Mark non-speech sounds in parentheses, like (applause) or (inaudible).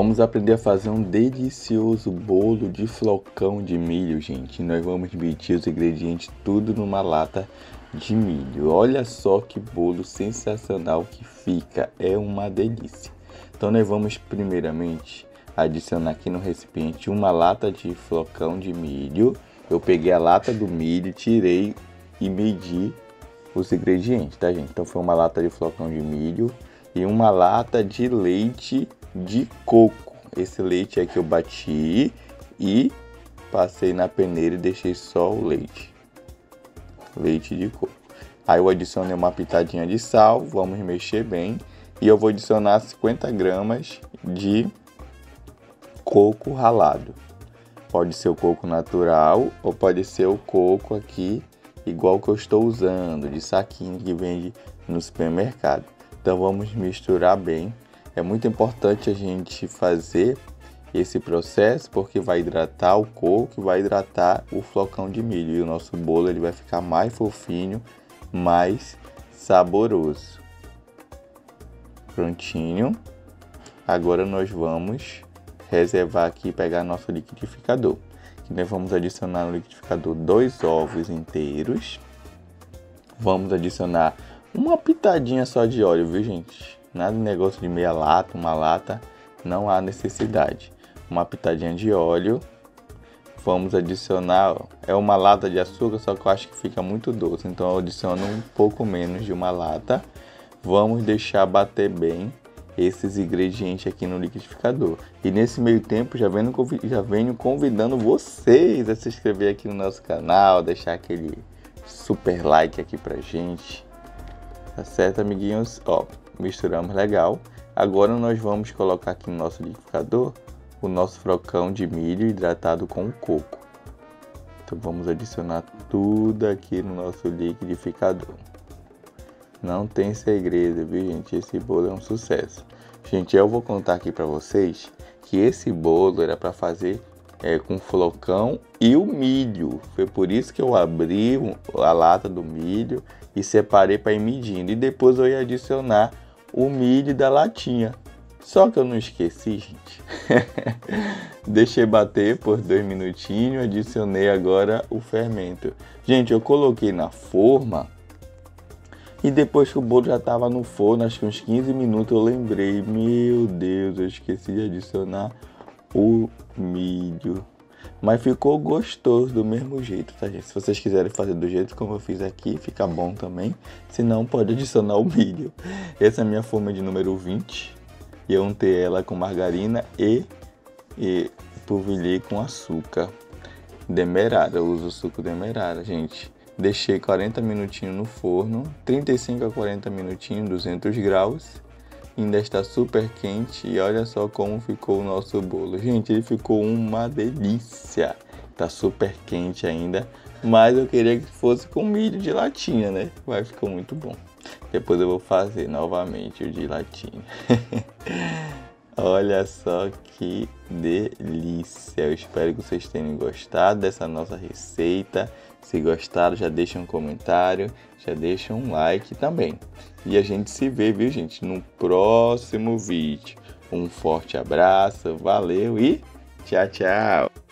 Vamos aprender a fazer um delicioso bolo de flocão de milho, gente. Nós vamos dividir os ingredientes tudo numa lata de milho. Olha só que bolo sensacional que fica, é uma delícia. Então nós vamos primeiramente adicionar aqui no recipiente uma lata de flocão de milho. Eu peguei a lata do milho, tirei e medi os ingredientes, tá gente? Então foi uma lata de flocão de milho e uma lata de leite de coco. Esse leite aqui eu bati e passei na peneira e deixei só o leite. Leite de coco. Aí eu adicionei uma pitadinha de sal, vamos mexer bem. E eu vou adicionar 50 gramas de coco ralado. Pode ser o coco natural ou pode ser o coco aqui igual que eu estou usando, de saquinho que vende no supermercado. Então vamos misturar bem é muito importante a gente fazer esse processo porque vai hidratar o coco vai hidratar o flocão de milho e o nosso bolo ele vai ficar mais fofinho, mais saboroso. Prontinho. Agora nós vamos reservar aqui e pegar nosso liquidificador. Que nós vamos adicionar no liquidificador dois ovos inteiros. Vamos adicionar uma pitadinha só de óleo, viu gente? Nada de negócio de meia lata, uma lata, não há necessidade. Uma pitadinha de óleo. Vamos adicionar, é uma lata de açúcar, só que eu acho que fica muito doce, então eu adiciono um pouco menos de uma lata. Vamos deixar bater bem esses ingredientes aqui no liquidificador. E nesse meio tempo já venho, já venho convidando vocês a se inscrever aqui no nosso canal, deixar aquele super like aqui pra gente. Tá certo, amiguinhos? Ó, misturamos legal. Agora nós vamos colocar aqui no nosso liquidificador o nosso frocão de milho hidratado com coco. Então vamos adicionar tudo aqui no nosso liquidificador. Não tem segredo, viu gente? Esse bolo é um sucesso. Gente, eu vou contar aqui para vocês que esse bolo era para fazer é, com flocão e o milho. Foi por isso que eu abri a lata do milho e separei para ir medindo. E depois eu ia adicionar o milho da latinha. Só que eu não esqueci, gente. (laughs) Deixei bater por dois minutinhos, adicionei agora o fermento. Gente, eu coloquei na forma e depois que o bolo já estava no forno, acho que uns 15 minutos, eu lembrei, meu Deus, eu esqueci de adicionar o milho. Mas ficou gostoso do mesmo jeito, tá, gente? Se vocês quiserem fazer do jeito como eu fiz aqui, fica bom também. Se não, pode adicionar o milho. Essa é a minha forma de número 20. E eu untei ela com margarina e, e polvilhei com açúcar demerara. Eu uso suco demerara, gente. Deixei 40 minutinhos no forno, 35 a 40 minutinhos, 200 graus ainda está super quente e olha só como ficou o nosso bolo. Gente, ele ficou uma delícia. Tá super quente ainda, mas eu queria que fosse com milho de latinha, né? Vai ficar muito bom. Depois eu vou fazer novamente o de latinha. (laughs) Olha só que delícia! Eu espero que vocês tenham gostado dessa nossa receita. Se gostaram, já deixa um comentário, já deixa um like também. E a gente se vê, viu, gente, no próximo vídeo. Um forte abraço, valeu e tchau, tchau!